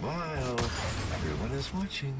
While everyone is watching.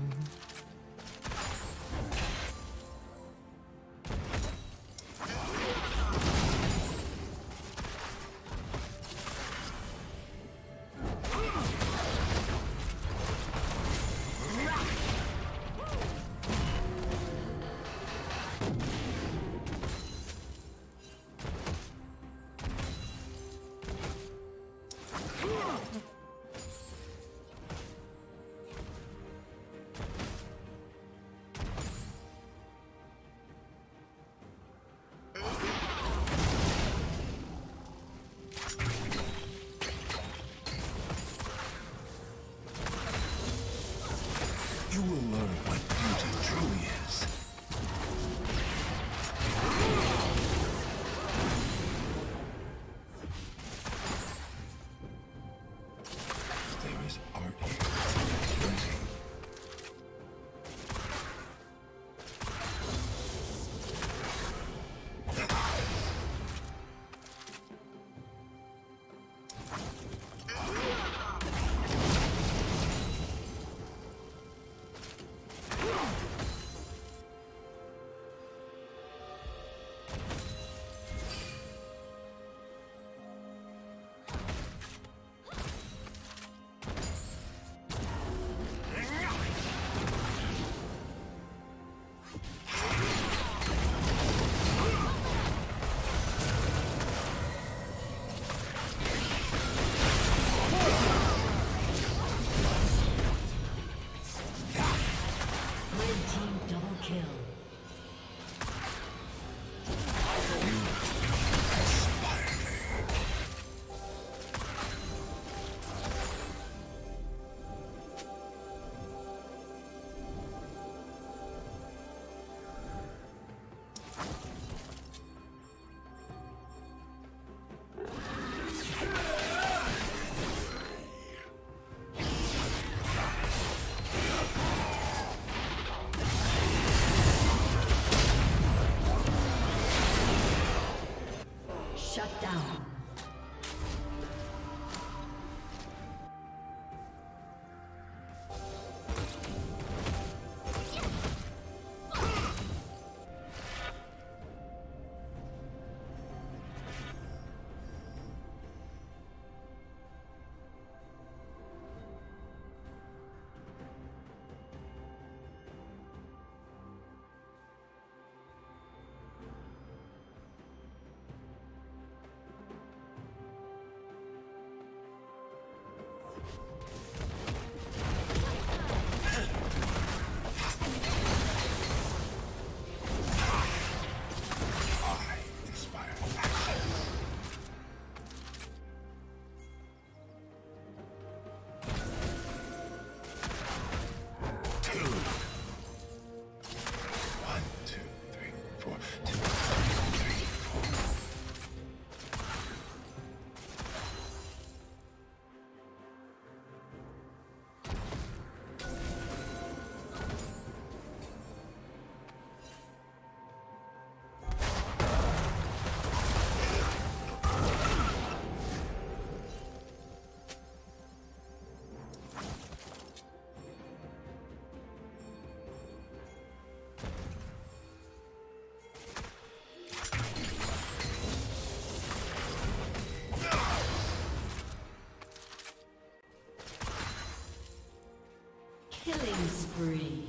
Killing spree.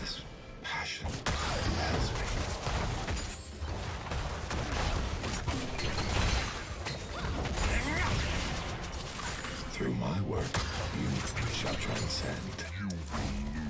This passion demands me. Through my work, you shall transcend. You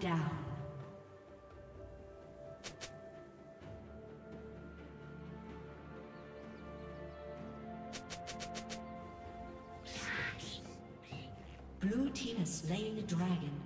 down. Blue has slain the dragon.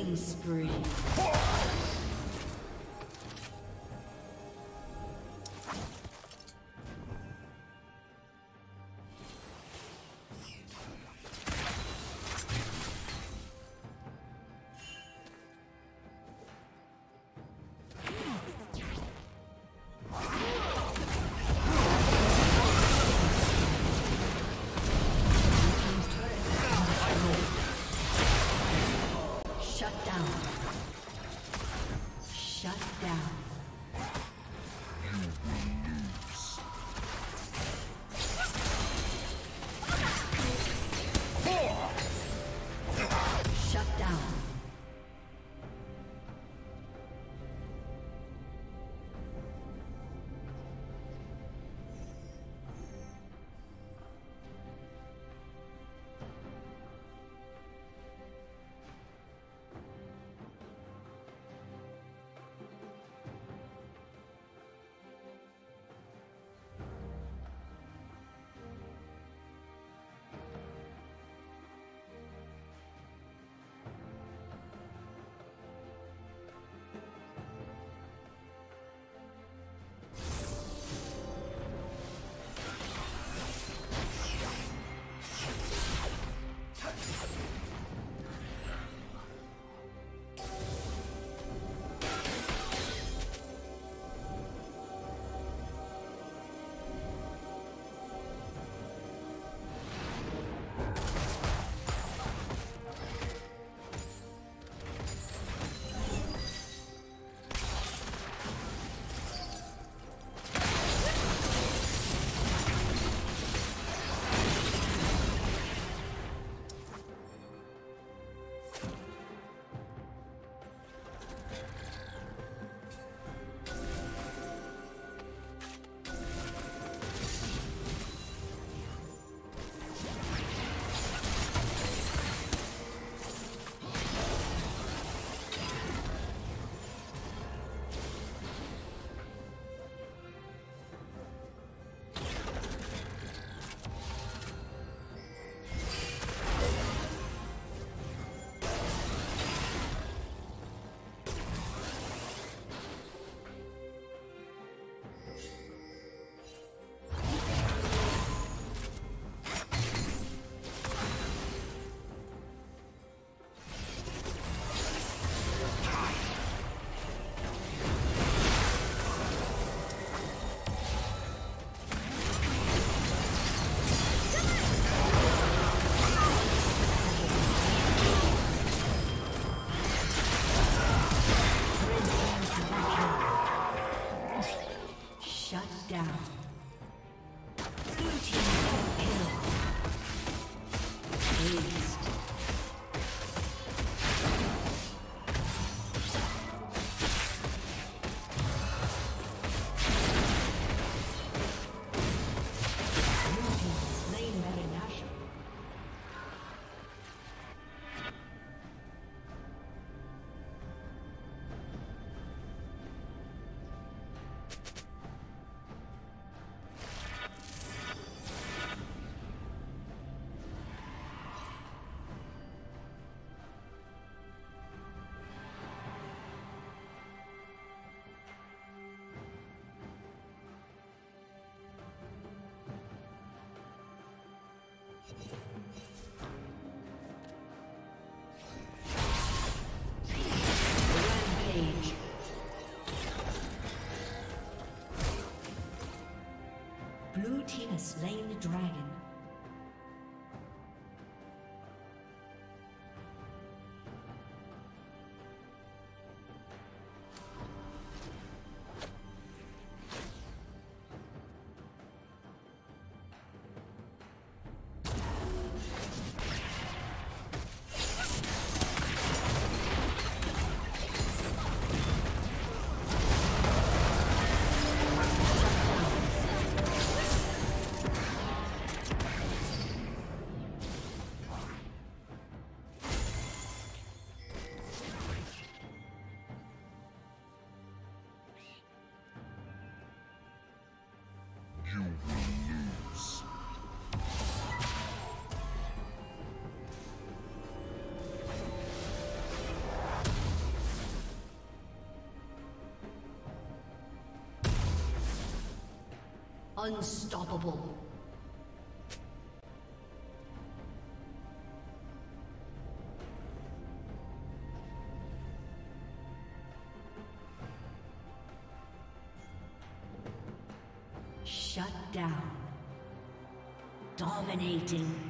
Killing spree. slain the dragon. Unstoppable. Shut down. Dominating.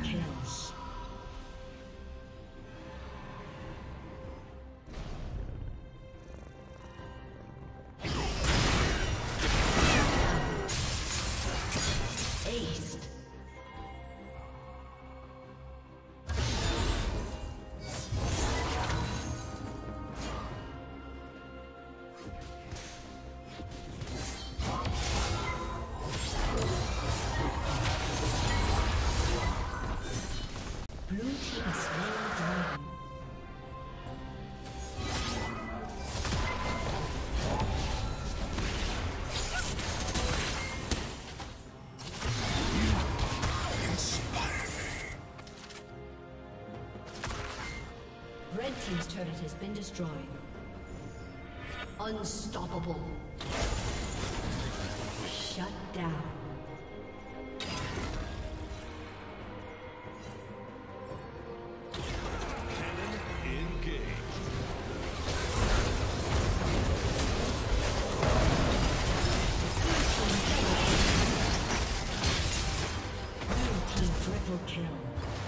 Blue Team triple kill. Turret has been destroyed. Unstoppable. Shut down. Red